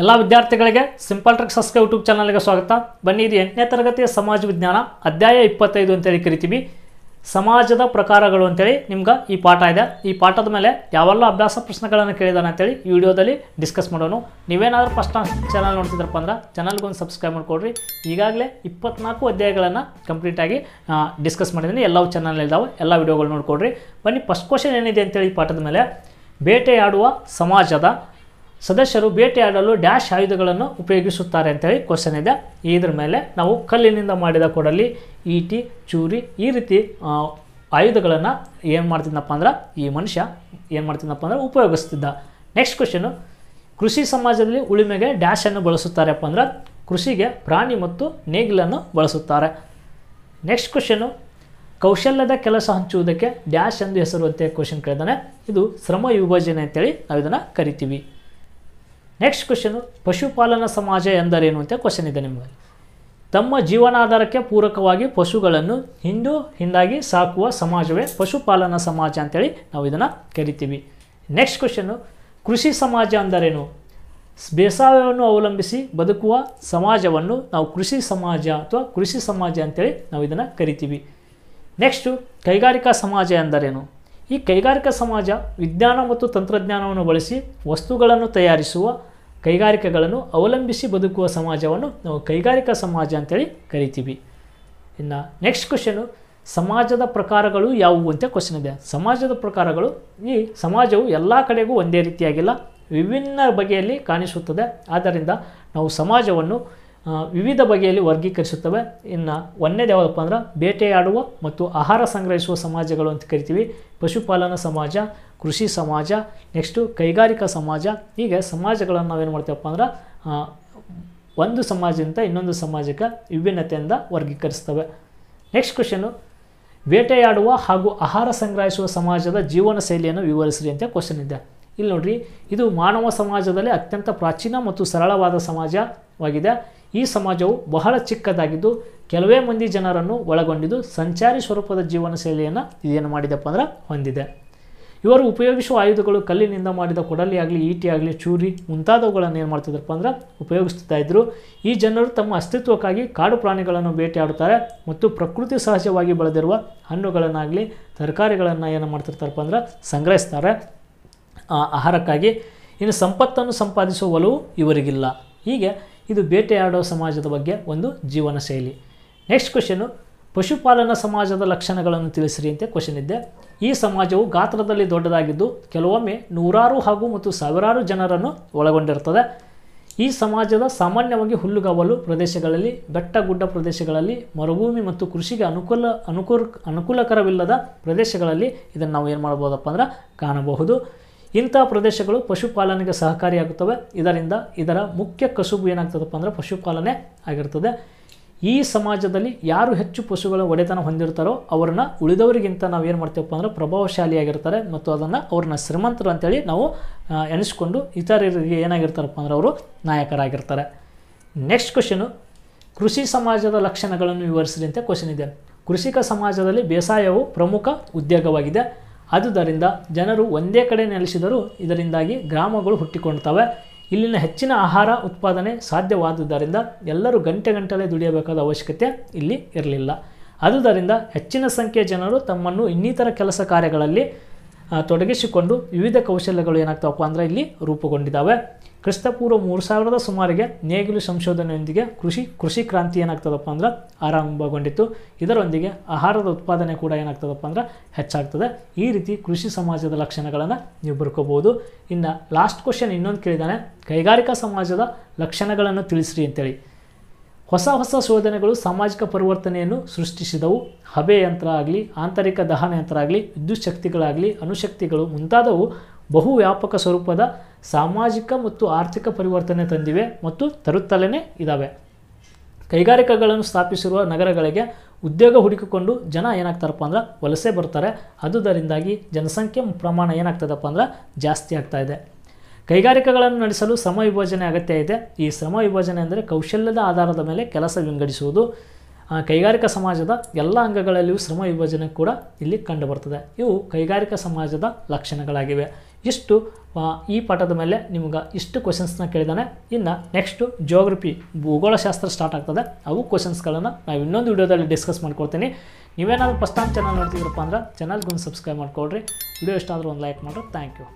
ಎಲ್ಲ ವಿದ್ಯಾರ್ಥಿಗಳಿಗೆ simple trick subscribe YouTube ಚಾನಲ್ಗೆ ಸ್ವಾಗತ. ಬನ್ನಿ, ಇದು ಎಂಟನೇ ತರಗತಿಯ ಸಮಾಜ ವಿಜ್ಞಾನ, ಅಧ್ಯಾಯ ಇಪ್ಪತ್ತೈದು ಅಂತೇಳಿ ಕರಿತೀವಿ. ಸಮಾಜದ ಪ್ರಕಾರಗಳು ಅಂತೇಳಿ ನಿಮ್ಗೆ ಈ ಪಾಠ ಇದೆ. ಈ ಪಾಠದ ಮೇಲೆ ಯಾವೆಲ್ಲ ಅಭ್ಯಾಸ ಪ್ರಶ್ನೆಗಳನ್ನು ಕೇಳಿದಾನೆ ಅಂತೇಳಿ ವಿಡಿಯೋದಲ್ಲಿ ಡಿಸ್ಕಸ್ ಮಾಡೋಣ. ನೀವೇನಾದರೂ ಫಸ್ಟ್ ಚಾನಲ್ ನೋಡ್ತಿದ್ರಪ್ಪ ಅಂದ್ರೆ ಚಾನಲ್ಗೊಂದು ಸಬ್ಸ್ಕ್ರೈಬ್ ಮಾಡಿಕೊಡ್ರಿ. ಈಗಾಗಲೇ ಇಪ್ಪತ್ನಾಲ್ಕು ಅಧ್ಯಾಯಗಳನ್ನು ಕಂಪ್ಲೀಟಾಗಿ ಡಿಸ್ಕಸ್ ಮಾಡಿದ್ದೀನಿ ಎಲ್ಲವೂ ಚಾನಲ್ ಇದ್ದಾವೆ ಎಲ್ಲ ವಿಡಿಯೋಗಳು ನೋಡ್ಕೊಡ್ರಿ. ಬನ್ನಿ ಫಸ್ಟ್ ಕ್ವಶನ್ ಏನಿದೆ ಅಂತೇಳಿ ಈ ಪಾಠದ ಮೇಲೆ. ಬೇಟೆಯಾಡುವ ಸಮಾಜದ ಸದಸ್ಯರು ಬೇಟೆಯಾಡಲು ಡ್ಯಾಶ್ ಆಯುಧಗಳನ್ನು ಉಪಯೋಗಿಸುತ್ತಾರೆ ಅಂತೇಳಿ ಕ್ವಶನ್ ಇದೆ. ಇದ್ರ ಮೇಲೆ ನಾವು ಕಲ್ಲಿನಿಂದ ಮಾಡಿದ ಕೊಡಲಿ, ಈಟಿ, ಚೂರಿ ಈ ರೀತಿ ಆಯುಧಗಳನ್ನು ಏನು ಮಾಡ್ತಿದ್ದಪ್ಪ ಅಂದ್ರೆ ಈ ಮನುಷ್ಯ ಏನು ಮಾಡ್ತಿದ್ದಪ್ಪ ಅಂದ್ರೆ ಉಪಯೋಗಿಸ್ತಿದ್ದ. ನೆಕ್ಸ್ಟ್ ಕ್ವಶನು ಕೃಷಿ ಸಮಾಜದಲ್ಲಿ ಉಳುಮೆಗೆ ಡ್ಯಾಶನ್ನು ಬಳಸುತ್ತಾರೆಪ್ಪ ಅಂದ್ರೆ ಕೃಷಿಗೆ ಪ್ರಾಣಿ ಮತ್ತು ನೇಗಿಲನ್ನು ಬಳಸುತ್ತಾರೆ. ನೆಕ್ಸ್ಟ್ ಕ್ವಶನು ಕೌಶಲ್ಯದ ಕೆಲಸ ಹಂಚುವುದಕ್ಕೆ ಡ್ಯಾಶ್ ಎಂದು ಹೆಸರು ಅಂತ ಕ್ವಶನ್ ಕೇಳಿದಾನೆ. ಇದು ಶ್ರಮ ವಿಭಜನೆ ಅಂತೇಳಿ ನಾವು ಇದನ್ನು ಕರಿತೀವಿ. ನೆಕ್ಸ್ಟ್ ಕ್ವಶನು ಪಶುಪಾಲನಾ ಸಮಾಜ ಎಂದರೇನು ಅಂತ ಕ್ವಶನ್ ಇದೆ ನಿಮಗೆ. ತಮ್ಮ ಜೀವನಾಧಾರಕ್ಕೆ ಪೂರಕವಾಗಿ ಪಶುಗಳನ್ನು ಹಿಂದೂ, ಹಿಂದಾಗಿ ಸಾಕುವ ಸಮಾಜವೇ ಪಶುಪಾಲನಾ ಸಮಾಜ ಅಂತೇಳಿ ನಾವು ಇದನ್ನು ಕರಿತೀವಿ. ನೆಕ್ಸ್ಟ್ ಕ್ವಶನ್ನು ಕೃಷಿ ಸಮಾಜ ಅಂದರೇನು ಬೇಸಾಯವನ್ನು ಅವಲಂಬಿಸಿ ಬದುಕುವ ಸಮಾಜವನ್ನು ನಾವು ಕೃಷಿ ಸಮಾಜ ಅಥವಾ ಕೃಷಿ ಸಮಾಜ ಅಂತೇಳಿ ನಾವು ಇದನ್ನು ಕರಿತೀವಿ. ನೆಕ್ಸ್ಟು ಕೈಗಾರಿಕಾ ಸಮಾಜ ಎಂದರೇನು? ಈ ಕೈಗಾರಿಕಾ ಸಮಾಜ ವಿಜ್ಞಾನ ಮತ್ತು ತಂತ್ರಜ್ಞಾನವನ್ನು ಬಳಸಿ ವಸ್ತುಗಳನ್ನು ತಯಾರಿಸುವ ಕೈಗಾರಿಕೆಗಳನ್ನು ಅವಲಂಬಿಸಿ ಬದುಕುವ ಸಮಾಜವನ್ನು ನಾವು ಕೈಗಾರಿಕಾ ಸಮಾಜ ಅಂತೇಳಿ ಕರಿತೀವಿ. ಇನ್ನು ನೆಕ್ಸ್ಟ್ ಕ್ವಶನು ಸಮಾಜದ ಪ್ರಕಾರಗಳು ಯಾವುವು ಅಂತ ಕ್ವಶನ್ ಇದೆ. ಸಮಾಜದ ಪ್ರಕಾರಗಳು, ಈ ಸಮಾಜವು ಎಲ್ಲ ಕಡೆಗೂ ಒಂದೇ ರೀತಿಯಾಗಿಲ್ಲ, ವಿಭಿನ್ನ ಬಗೆಯಲ್ಲಿ ಕಾಣಿಸುತ್ತದೆ. ಆದ್ದರಿಂದ ನಾವು ಸಮಾಜವನ್ನು ವಿವಿಧ ಬಗೆಯಲ್ಲಿ ವರ್ಗೀಕರಿಸುತ್ತವೆ. ಇನ್ನು ಒಂದೇದು ಯಾವುದಪ್ಪ ಅಂದ್ರೆ ಬೇಟೆಯಾಡುವ ಮತ್ತು ಆಹಾರ ಸಂಗ್ರಹಿಸುವ ಸಮಾಜಗಳು ಅಂತ ಕರಿತೀವಿ. ಪಶುಪಾಲನಾ ಸಮಾಜ, ಕೃಷಿ ಸಮಾಜ, ನೆಕ್ಸ್ಟು ಕೈಗಾರಿಕಾ ಸಮಾಜ. ಹೀಗೆ ಸಮಾಜಗಳನ್ನು ನಾವೇನು ಮಾಡ್ತೇವಪ್ಪ ಅಂದ್ರೆ ಒಂದು ಸಮಾಜದಿಂದ ಇನ್ನೊಂದು ಸಮಾಜಕ್ಕೆ ವಿಭಿನ್ನತೆಯಿಂದ ವರ್ಗೀಕರಿಸ್ತವೆ. ನೆಕ್ಸ್ಟ್ ಕ್ವಶನು ಬೇಟೆಯಾಡುವ ಹಾಗೂ ಆಹಾರ ಸಂಗ್ರಹಿಸುವ ಸಮಾಜದ ಜೀವನ ಶೈಲಿಯನ್ನು ವಿವರಿಸ್ರಿ ಅಂತ ಕ್ವಶನ್ ಇದೆ. ಇಲ್ಲಿ ನೋಡ್ರಿ, ಇದು ಮಾನವ ಸಮಾಜದಲ್ಲಿ ಅತ್ಯಂತ ಪ್ರಾಚೀನ ಮತ್ತು ಸರಳವಾದ ಸಮಾಜವಾಗಿದೆ. ಈ ಸಮಾಜವು ಬಹಳ ಚಿಕ್ಕದಾಗಿದ್ದು ಕೆಲವೇ ಮಂದಿ ಜನರನ್ನು ಒಳಗೊಂಡಿದ್ದು ಸಂಚಾರಿ ಸ್ವರೂಪದ ಜೀವನ ಶೈಲಿಯನ್ನು ಇದೇನು ಮಾಡಿದೆಪ್ಪ ಅಂದ್ರೆ ಹೊಂದಿದೆ. ಇವರು ಉಪಯೋಗಿಸುವ ಆಯುಧಗಳು ಕಲ್ಲಿನಿಂದ ಮಾಡಿದ ಕೊಡಲಿ ಆಗಲಿ ಈಟಿ ಆಗಲಿ ಚೂರಿ ಮುಂತಾದವುಗಳನ್ನು ಏನು ಮಾಡ್ತಿದ್ರಪ್ಪ ಅಂದ್ರೆ ಉಪಯೋಗಿಸ್ತಾ ಇದ್ದರು ಈ ಜನರು ತಮ್ಮ ಅಸ್ತಿತ್ವಕ್ಕಾಗಿ ಕಾಡು ಪ್ರಾಣಿಗಳನ್ನು ಬೇಟೆಯಾಡುತ್ತಾರೆ ಮತ್ತು ಪ್ರಕೃತಿ ಸಹಜವಾಗಿ ಬೆಳೆದಿರುವ ಹಣ್ಣುಗಳನ್ನಾಗಲಿ, ತರಕಾರಿಗಳನ್ನು ಏನು ಮಾಡ್ತಿರ್ತಾರಪ್ಪ ಅಂದ್ರೆ ಸಂಗ್ರಹಿಸ್ತಾರೆ. ಆಹಾರಕ್ಕಾಗಿ ಇನ್ನು ಸಂಪತ್ತನ್ನು ಸಂಪಾದಿಸುವ ಒಲವು ಇವರಿಗಿಲ್ಲ. ಹೀಗೆ ಇದು ಬೇಟೆಯಾಡೋ ಸಮಾಜದ ಬಗ್ಗೆ ಒಂದು ಜೀವನ ಶೈಲಿ. ನೆಕ್ಸ್ಟ್ ಕ್ವಶನು ಪಶುಪಾಲನಾ ಸಮಾಜದ ಲಕ್ಷಣಗಳನ್ನು ತಿಳಿಸಿರಿ ಅಂತ ಕ್ವಶನ್ ಇದ್ದೆ. ಈ ಸಮಾಜವು ಗಾತ್ರದಲ್ಲಿ ದೊಡ್ಡದಾಗಿದ್ದು ಕೆಲವೊಮ್ಮೆ ನೂರಾರು ಹಾಗೂ ಮತ್ತು ಸಾವಿರಾರು ಜನರನ್ನು ಒಳಗೊಂಡಿರುತ್ತದೆ. ಈ ಸಮಾಜದ ಸಾಮಾನ್ಯವಾಗಿ ಹುಲ್ಲುಗಾವಲು ಪ್ರದೇಶಗಳಲ್ಲಿ ಬೆಟ್ಟ ಗುಡ್ಡ ಪ್ರದೇಶಗಳಲ್ಲಿ, ಮರುಭೂಮಿ ಮತ್ತು ಕೃಷಿಗೆ ಅನುಕೂಲ ಅನುಕೂಲ ಅನುಕೂಲಕರವಿಲ್ಲದ ಪ್ರದೇಶಗಳಲ್ಲಿ ಇದನ್ನು ನಾವು ಏನು ಮಾಡ್ಬೋದಪ್ಪ ಅಂದ್ರೆ ಕಾಣಬಹುದು. ಇಂಥ ಪ್ರದೇಶಗಳು ಪಶುಪಾಲನೆಗೆ ಸಹಕಾರಿಯಾಗುತ್ತವೆ. ಇದರಿಂದ ಇದರ ಮುಖ್ಯ ಕಸುಬು ಏನಾಗ್ತದಪ್ಪ ಅಂದರೆ ಪಶುಪಾಲನೆ ಆಗಿರ್ತದೆ. ಈ ಸಮಾಜದಲ್ಲಿ ಯಾರು ಹೆಚ್ಚು ಪಶುಗಳ ಒಡೆತನ ಹೊಂದಿರ್ತಾರೋ ಅವ್ರನ್ನ ಉಳಿದವರಿಗಿಂತ ನಾವು ಏನು ಮಾಡ್ತೀವಪ್ಪ ಅಂದರೆ ಪ್ರಭಾವಶಾಲಿಯಾಗಿರ್ತಾರೆ ಮತ್ತು ಅದನ್ನು ಅವ್ರನ್ನ ಶ್ರೀಮಂತರು ಅಂತೇಳಿ ನಾವು ಎಣಿಸ್ಕೊಂಡು ಇತರರಿಗೆ ಏನಾಗಿರ್ತಾರಪ್ಪ ಅಂದರೆ ಅವರು ನಾಯಕರಾಗಿರ್ತಾರೆ. ನೆಕ್ಸ್ಟ್ ಕ್ವಶನು ಕೃಷಿ ಸಮಾಜದ ಲಕ್ಷಣಗಳನ್ನು ವಿವರಿಸಿದಂತೆ ಕ್ವಶನ್ ಇದೆ. ಕೃಷಿಕ ಸಮಾಜದಲ್ಲಿ ಬೇಸಾಯವು ಪ್ರಮುಖ ಉದ್ಯೋಗವಾಗಿದೆ. ಆದುದರಿಂದ ಜನರು ಒಂದೇ ಕಡೆ ನೆಲೆಸಿದರೂ ಇದರಿಂದಾಗಿ ಗ್ರಾಮಗಳು ಹುಟ್ಟಿಕೊಳ್ತವೆ ಇಲ್ಲಿನ ಹೆಚ್ಚಿನ ಆಹಾರ ಉತ್ಪಾದನೆ ಸಾಧ್ಯವಾದುದರಿಂದ ಎಲ್ಲರೂ ಗಂಟೆ ಗಂಟಲೆ ದುಡಿಯಬೇಕಾದ ಅವಶ್ಯಕತೆ ಇಲ್ಲಿ ಇರಲಿಲ್ಲ. ಆದುದರಿಂದ ಹೆಚ್ಚಿನ ಸಂಖ್ಯೆಯ ಜನರು ತಮ್ಮನ್ನು ಇನ್ನಿತರ ಕೆಲಸ ಕಾರ್ಯಗಳಲ್ಲಿ ತೊಡಗಿಸಿಕೊಂಡು ವಿವಿಧ ಕೌಶಲ್ಯಗಳು ಏನಾಗ್ತವಪ್ಪ ಅಂದರೆ ಇಲ್ಲಿ ರೂಪುಗೊಂಡಿದ್ದಾವೆ. ಕ್ರಿಸ್ತಪೂರ್ವ ಮೂರು ಸಾವಿರದ ಸುಮಾರಿಗೆ ನೇಗಿಲು ಸಂಶೋಧನೆಯೊಂದಿಗೆ ಕೃಷಿ ಕೃಷಿ ಕ್ರಾಂತಿ ಏನಾಗ್ತದಪ್ಪ ಅಂದ್ರೆ ಆರಂಭಗೊಂಡಿತ್ತು. ಇದರೊಂದಿಗೆ ಆಹಾರದ ಉತ್ಪಾದನೆ ಕೂಡ ಏನಾಗ್ತದಪ್ಪ ಅಂದ್ರೆ ಹೆಚ್ಚಾಗ್ತದೆ. ಈ ರೀತಿ ಕೃಷಿ ಸಮಾಜದ ಲಕ್ಷಣಗಳನ್ನು ನೀವು ಬರ್ಕೋಬೋದು ಇನ್ನು ಲಾಸ್ಟ್ ಕ್ವಶನ್ ಇನ್ನೊಂದು ಕೇಳಿದಾನೆ. ಕೈಗಾರಿಕಾ ಸಮಾಜದ ಲಕ್ಷಣಗಳನ್ನು ತಿಳಿಸ್ರಿ ಅಂತೇಳಿ. ಹೊಸ ಹೊಸ ಶೋಧನೆಗಳು ಸಾಮಾಜಿಕ ಪರಿವರ್ತನೆಯನ್ನು ಸೃಷ್ಟಿಸಿದವು. ಹಬೆ ಯಂತ್ರ ಆಗಲಿ, ಆಂತರಿಕ ದಹನ ಯಂತ್ರ ಆಗಲಿ, ವಿದ್ಯುತ್ ಶಕ್ತಿಗಳಾಗಲಿ, ಅಣುಶಕ್ತಿಗಳು ಮುಂತಾದವು ಬಹು ವ್ಯಾಪಕ ಸ್ವರೂಪದ ಸಾಮಾಜಿಕ ಮತ್ತು ಆರ್ಥಿಕ ಪರಿವರ್ತನೆ ತಂದಿವೆ ಮತ್ತು ತರುತ್ತಲೇ ಇದ್ದಾವೆ ಕೈಗಾರಿಕೆಗಳನ್ನು ಸ್ಥಾಪಿಸಿರುವ ನಗರಗಳಿಗೆ ಉದ್ಯೋಗ ಹುಡುಕಿಕೊಂಡು ಜನ ಏನಾಗ್ತಾರಪ್ಪ ಅಂದ್ರೆ ವಲಸೆ ಬರ್ತಾರೆ. ಅದುದರಿಂದಾಗಿ ಜನಸಂಖ್ಯೆ ಪ್ರಮಾಣ ಏನಾಗ್ತದಪ್ಪ ಅಂದ್ರೆ ಜಾಸ್ತಿ ಆಗ್ತಾ ಇದೆ. ಕೈಗಾರಿಕೆಗಳನ್ನು ನಡೆಸಲು ಶ್ರಮ ವಿಭಜನೆ ಅಗತ್ಯ ಇದೆ. ಈ ಶ್ರಮ ವಿಭಜನೆ ಅಂದರೆ ಕೌಶಲ್ಯದ ಆಧಾರದ ಮೇಲೆ ಕೆಲಸ ವಿಂಗಡಿಸುವುದು. ಕೈಗಾರಿಕಾ ಸಮಾಜದ ಎಲ್ಲ ಅಂಗಗಳಲ್ಲಿಯೂ ಶ್ರಮ ವಿಭಜನೆ ಕೂಡ ಇಲ್ಲಿ ಕಂಡುಬರ್ತದೆ. ಇವು ಕೈಗಾರಿಕಾ ಸಮಾಜದ ಲಕ್ಷಣಗಳಾಗಿವೆ. ಇಷ್ಟು ಈ ಪಾಠದ ಮೇಲೆ ನಿಮ್ಗೆ ಇಷ್ಟು ಕ್ವಶನ್ಸ್ನ ಕೇಳಿದಾನೆ. ಇನ್ನು ನೆಕ್ಸ್ಟು ಜೋಗ್ರಫಿ ಭೂಗೋಳಶಾಸ್ತ್ರ ಸ್ಟಾರ್ಟ್ ಆಗ್ತದೆ. ಅವು ಕ್ವಶನ್ಸ್ಗಳನ್ನು ನಾವು ಇನ್ನೊಂದು ವಿಡಿಯೋದಲ್ಲಿ ಡಿಸ್ಕಸ್ ಮಾಡ್ಕೊಳ್ತೀನಿ. ನೀವೇನಾದರೂ ಫಸ್ಟ್ ಟೈಮ್ ಚಾನಲ್ ನೋಡ್ತಿದ್ರಪ್ಪ ಅಂದ್ರೆ ಚಾನಲ್ಗೊಂದು ಸಬ್ಸ್ಕ್ರೈಬ್ ಮಾಡ್ಕೊಳ್ರಿ. ವಿಡಿಯೋ ಇಷ್ಟ ಆದರೂ ಒಂದು ಲೈಕ್ ಮಾಡ್ರಿ. Thank you